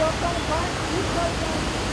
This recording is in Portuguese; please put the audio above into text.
eu trabalho e trabalho.